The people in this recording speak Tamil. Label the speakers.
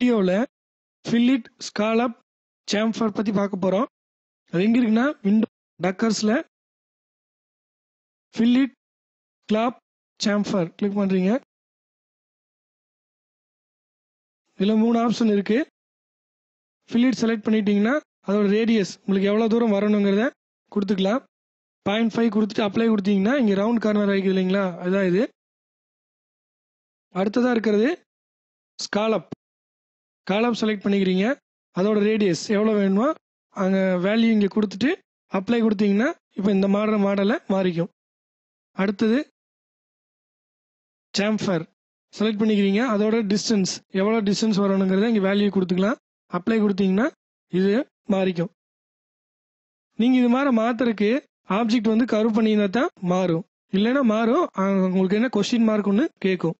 Speaker 1: வீடியோவில் ஃபில்லிட் ஸ்காலப் சேம்ஃபர் பற்றி பார்க்க போகிறோம் அது எங்கே இருக்குன்னா விண்டோ டக்கர்ஸில் ஃபில்லிட் கிளாப் சேம்ஃபர் கிளிக் பண்ணுறீங்க இதில் மூணு ஆப்ஷன் இருக்குது ஃபில்லிட் செலக்ட் பண்ணிட்டீங்கன்னா அதோட ரேடியஸ் உங்களுக்கு எவ்வளோ தூரம் வரணுங்கிறத கொடுத்துக்கலாம். பாயிண்ட் ஃபைவ் கொடுத்துட்டு அப்ளை கொடுத்தீங்கன்னா இங்கே ரவுண்ட் கார்னர் ஆகிக்குது இல்லைங்களா? அதுதான் இது. அடுத்ததாக இருக்கிறது ஸ்காலப் காலம் செலக்ட் பண்ணிக்கிறீங்க. அதோட ரேடியஸ் எவ்வளோ வேணுமோ அங்கே வேல்யூ இங்கே கொடுத்துட்டு அப்ளை கொடுத்தீங்கன்னா இப்போ இந்த மாடல் மாடலை மாறிக்கும். அடுத்தது சாம்ஃபர் செலக்ட் பண்ணிக்கிறீங்க. அதோட டிஸ்டன்ஸ் எவ்வளோ டிஸ்டன்ஸ் வரணுங்கிறத இங்கே வேல்யூ கொடுத்துக்கலாம். அப்ளை கொடுத்தீங்கன்னா இது மாறிக்கும். நீங்கள் இது மாதிரி மாற்றுறதுக்கு ஆப்ஜெக்ட் வந்து கரு பண்ணினா தான் மாறும். இல்லைன்னா மாறும். உங்களுக்கு என்ன கொஸ்டின் மார்க் ஒன்று கேட்கும்.